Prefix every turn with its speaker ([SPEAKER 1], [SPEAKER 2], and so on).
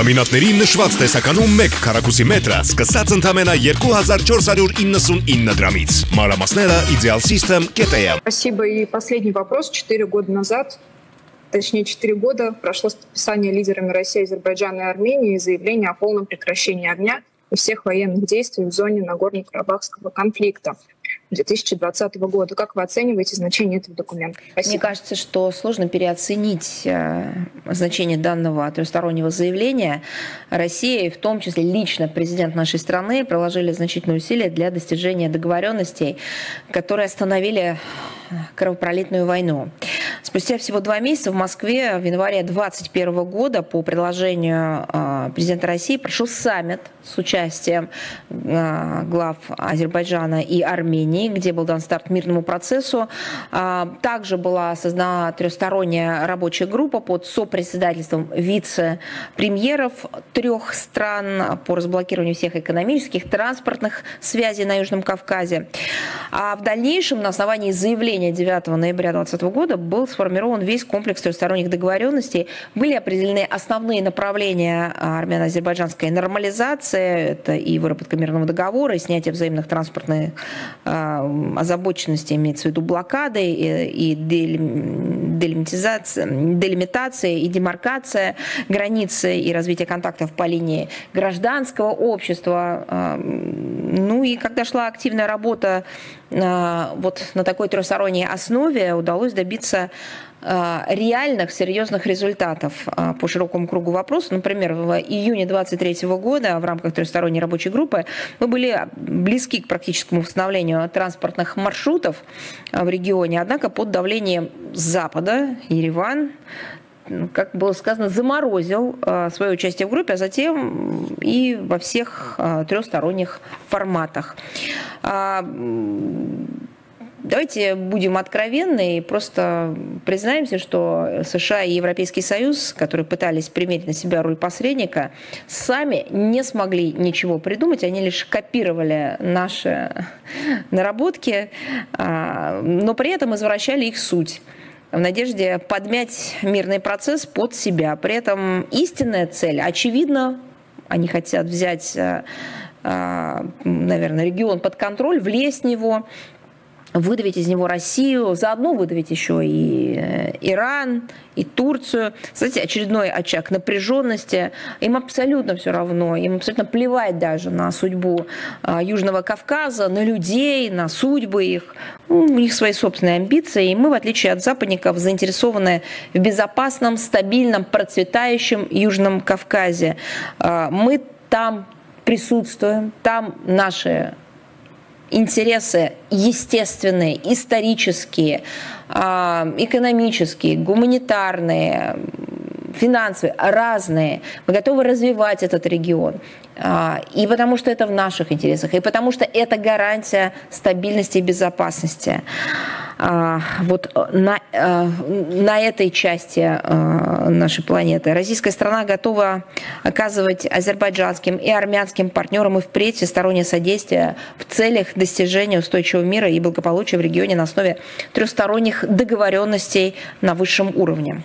[SPEAKER 1] Լամինատների նշված տեսականում 1 քառակուսի մետրը սկսած ընդամենը 2499 դրամից։ Մանրամասները Ideal System KTM։
[SPEAKER 2] Спасибо. И последний вопрос. Четыре года назад точнее, четыре года прошло с подписания лидерами России, Азербайджана и Армении заявления о полном прекращении огня и всех военных действий в зоне Нагорно-Карабахского конфликта. 2020 года. Как вы оцениваете значение этого документа?
[SPEAKER 3] Спасибо. Мне кажется, что сложно переоценить э, значение данного трехстороннего заявления. Россия, в том числе лично президент нашей страны, приложили значительные усилия для достижения договоренностей, которые остановили кровопролитную войну. Спустя всего два месяца в Москве в январе 2021 года по предложению а, президента России прошел саммит с участием а, глав Азербайджана и Армении, где был дан старт мирному процессу. А, также была создана трехсторонняя рабочая группа под сопредседательством вице-премьеров трех стран по разблокированию всех экономических, транспортных связей на Южном Кавказе. А в дальнейшем на основании заявления 9 ноября 2020 года был сформирован весь комплекс трехсторонних договоренностей. Были определены основные направления армяно-азербайджанской нормализации. Это и выработка мирного договора, и снятие взаимных транспортных э, озабоченностей, имеется в виду блокады, и, и делимитизация, делимитация и демаркация границы и развитие контактов по линии гражданского общества. Ну и когда шла активная работа вот на такой трехсторонней основе, удалось добиться реальных, серьезных результатов по широкому кругу вопросов. Например, в июне 2023 года в рамках трехсторонней рабочей группы мы были близки к практическому восстановлению транспортных маршрутов в регионе, однако под давлением Запада, Ереван, как было сказано, заморозил свое участие в группе, а затем и во всех трехсторонних форматах. Давайте будем откровенны и просто признаемся, что США и Европейский Союз, которые пытались примерить на себя роль посредника, сами не смогли ничего придумать, они лишь копировали наши наработки, но при этом извращали их суть в надежде подмять мирный процесс под себя. При этом истинная цель, очевидно, они хотят взять, наверное, регион под контроль, влезть в него, выдавить из него Россию, заодно выдавить еще и э, Иран, и Турцию. Кстати, очередной очаг напряженности. Им абсолютно все равно, им абсолютно плевать даже на судьбу а, Южного Кавказа, на людей, на судьбы их. Ну, у них свои собственные амбиции. И мы, в отличие от западников, заинтересованы в безопасном, стабильном, процветающем Южном Кавказе. А, мы там присутствуем, там наши интересы естественные, исторические, а, экономические, гуманитарные, финансовые, разные. Мы готовы развивать этот регион. А, и потому что это в наших интересах, и потому что это гарантия стабильности и безопасности. А, вот э, на, э, на этой части э, нашей планеты российская страна готова оказывать азербайджанским и армянским партнерам и впредь всестороннее содействие в целях достижения устойчивого мира и благополучия в регионе на основе трехсторонних договоренностей на высшем уровне.